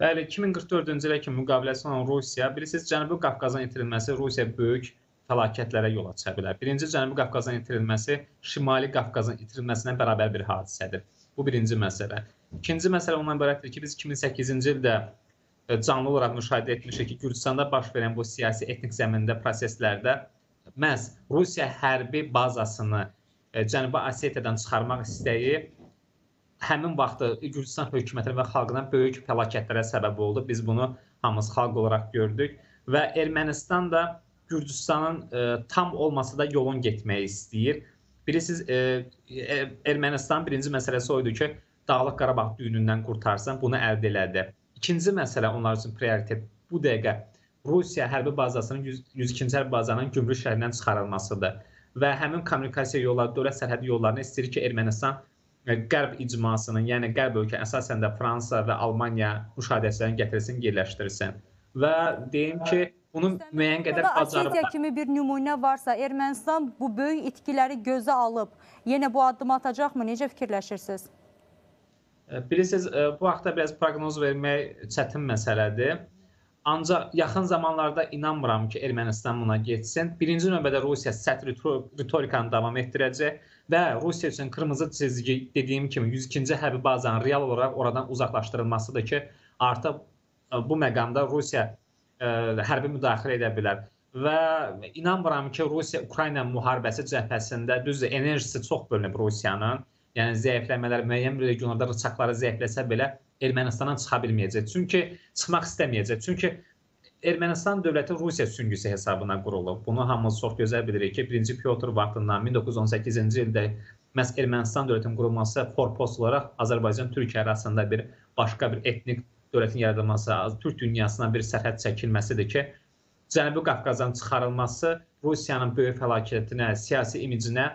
Bəli, 2044-cü ilə kimi müqaviləsi olan Rusiya, bilirsiniz, Cənubi Qafqazın itirilməsi Rusiya böyük fəlakətlərə yol aça bilər. Birinci Cənubi Qafqazın itirilməsi Şimali Qafqazın itirilməsinə bərabər bir hadisədir. Bu birinci məsələ. İkinci məsələ ondan ibarətdir ki, biz 2008-ci ildə e, canlı olaraq müşahidə etmişik ki, Gürcüstanda baş verən bu siyasi etnik zəmində proseslərdə məhz Rusiya hərbi bazasını e, Cənubi Osetiyadan çıxarmaq istəyi həmin vaxtı Gürcüstan hökumətinə və xalqına böyük fəlakətlərə səbəb oldu. Biz bunu hamımız xalq olaraq gördük və Ermənistan da Gürcüstanın e, tam olmasa da yolun getməyi istəyir. Bilirsiniz, e, e, Ermənistan birinci məsələsi o idi ki, Dağlıq Qarabağ düyünündən qurtarsın, bunu əldə elədi. İkinci məsələ onlar üçün prioritet bu dəqiqə Rusiya hərbi bazasının 102-ci hərbi bazanın Gümrük şəhərindən çıxarılmasıdır və həmin kommunikasiya yolları, dövlət sərhədi yollarını istəyir ki, Ermənistan Qərb icmasının, yəni Qərb ölkə əsasən də Fransa və Almaniya müşahidəçilərini gətirsin, yerləşdirsin. Və deyim ki, bunu müəyyən qədər bacarıb. Osetiya kimi bir nümunə varsa, Ermənistan bu böyük itkiləri gözə alıb yenə bu addımı atacaqmı? Necə fikirləşirsiniz? Bilirsiniz, bu haqda biraz proqnoz vermək çətin məsələdir. Ancaq yaxın zamanlarda inanmıram ki, Ermənistan buna getsin. Birinci növbədə Rusiya sərt ritorikanı davam etdirəcək və Rusiya üçün qırmızı çizgi dediyim kimi 102-ci hərbi bazanın real olaraq oradan uzaqlaşdırılmasıdır ki, artıq bu məqamda Rusiya ə, hərbi müdaxilə edə bilər. Və inanmıram ki, Rusiya Ukrayna müharibəsi cəbhəsində düzdür, enerjisi çox bölünüb Rusiyanın. Yəni zəifləmələr müəyyən regionlarda rıçaqları zəifləsə belə Ermənistandan çıxa bilməyəcək. Çünki çıxmaq istəməyəcək. Çünki Ermənistan dövləti Rusiya süngüsü hesabına qurulub. Bunu hamımız çox gözəl bilirik ki, 1-ci Pyotr vaxtından 1918-ci ildə məhz Ermənistan dövlətinin qurulması forpost olaraq Azərbaycan-Türkiyə arasında bir başqa bir etnik dövlətin yaradılması, Türk dünyasına bir sərhəd çəkilməsidir ki, Cənubi Qafqazdan çıxarılması Rusiyanın böyük fəlakətinə, siyasi imicinə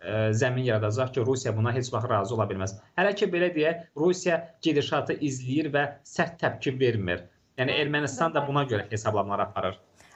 ə, zəmin yaradacaq ki, Rusiya buna heç vaxt razı ola bilməz. Hələ ki belə deyək, Rusiya gedişatı izləyir və sərt təpki vermir. Yəni Ermənistan da buna görə hesablamalar aparır.